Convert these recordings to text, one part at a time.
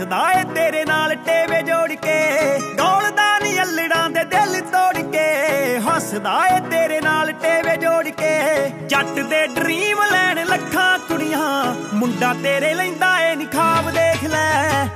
ਹੱਸਦਾ ਏ ਤੇਰੇ ਨਾਲ ਟੇਵੇ ਜੋੜ ਕੇ। ਡੋਲਦਾ ਨਹੀਂ ਅਲੜਾਂ ਦੇ ਦਿਲ ਤੋੜ ਕੇ। ਹੱਸਦਾ ਏ ਤੇਰੇ ਨਾਲ ਟੇਵੇ ਜੋੜ ਕੇ। ਜੱਟ ਦੇ ਡ੍ਰੀਮ ਲੈਣ ਲੱਖਾਂ ਕੁੜੀਆਂ। ਮੁੰਡਾ ਤੇਰੇ ਲੈਂਦਾ ਏ ਨਿਖਾਬ ਦੇਖ ਲੈ।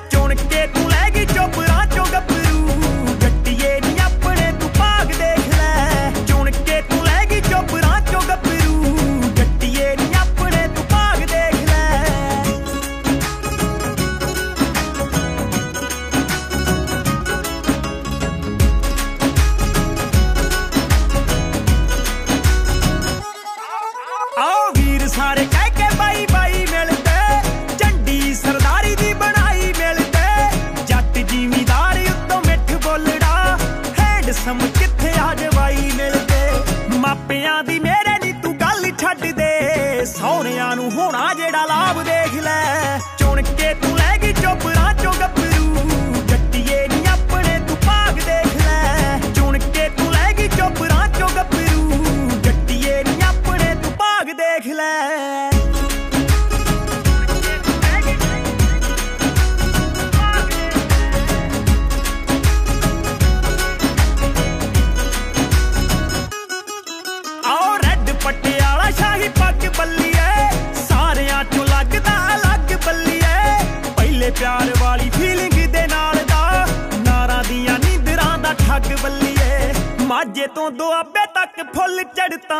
ਹੈਂਡਸਮ ਕਿੱਥੇ ਆ ਜਵਾਈ ਮਿਲਦੇ ਮਾਪਿਆਂ ਦੀ ਮੇਰੇ ਨੀ ਤੂੰ ਗੱਲ ਛੱਡ ਦੇ। ਸਹੁਰਿਆਂ ਨੂੰ ਹੋਣਾ ਜਿਹੜਾ ਲਾਭ ਦੇਖ ਲੈ। ਚੁਣ ਕੇ ਤੂੰ ਲੈ ਗਈ ਚੋਪਰਾਂ ਚੋਂ ਗੱਭਰੂ। ਜੱਟੀਏ ਨੀ ਆਪਣੇ ਤੂੰ ਭਾਗ ਦੇਖ ਲੈ। ਚੁਣ ਕੇ ਤੂੰ ਲੈ ਗਈ ਚੋਪਰਾਂ ਚੋਂ ਗੱਭਰੂ। ਜੱਟੀਏ ਨੀ ਆਪਣੇ ਤੂੰ ਭਾਗ ਦੇਖ ਲੈ। ਫੀਲਿੰਗ ਦੇ ਨਾਲ ਦਾ। ਨਾਰਾਂ ਦੀਆਂ ਨੀਂਦਰਾਂ ਦਾ ਠੱਗ ਬੱਲੀਏ। ਮਾਝੇ ਤੋਂ ਦੁਆਬੇ ਤੱਕ ਫੁੱਲ ਚੜਤਾ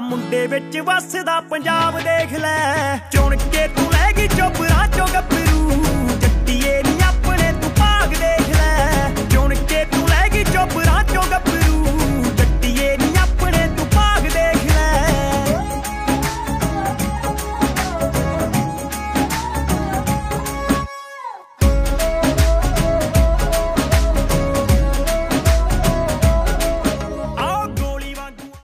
ਮੁੰਡੇ ਵਿੱਚ ਵਸਦਾ ਪੰਜਾਬ ਦੇਖ ਲੈ। ਚੁਣ ਕੇ ਤੂੰ ਲੈ ਗਈ ਚੁੱਪ